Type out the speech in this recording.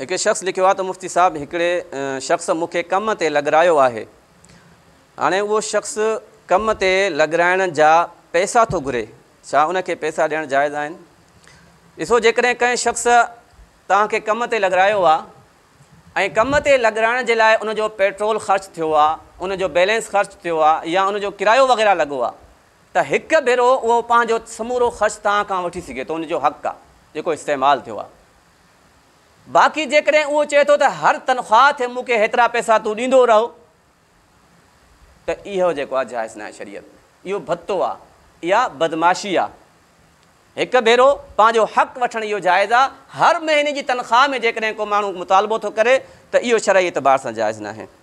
हिकु शख़्स लिखियो आहे त मुफ़्ती साहबु हिकिड़े शख़्स मूंखे कम ते लॻारायो आहे हाणे उहो शख़्स कम ते लॻाराइण जा पैसा थो घुरे छा उनखे पैसा ॾियण जाइज़ा आहिनि ॾिसो जेकॾहिं कंहिं शख़्स तव्हांखे कमु ते लॻारायो आहे ऐं कम ते लॻाराइण जे लाइ उनजो पेट्रोल ख़र्चु थियो आहे उनजो बैलेंस ख़र्चु थियो आहे या उनजो किरायो वग़ैरह लॻो आहे त हिकु भेरो उहो पंहिंजो समूरो ख़र्चु तव्हां खां वठी सघे थो उनजो हक़ आहे जेको इस्तेमालु थियो आहे बाक़ी जेकॾहिं उहो चए थो त हर तनख़्वाह ते मूंखे हेतिरा पैसा तूं ॾींदो रहो त इहो जेको आहे जाइज़ न आहे शरीयत इहो भत्तो आहे इहा बदमाशी आहे हिकु भेरो पंहिंजो हक़ु वठण इहो जाइज़ आहे हर महीने जी तनख़्वाह में जेकॾहिं को माण्हू मुतालबो थो करे त इहो एतबार सां जाइज़ न आहे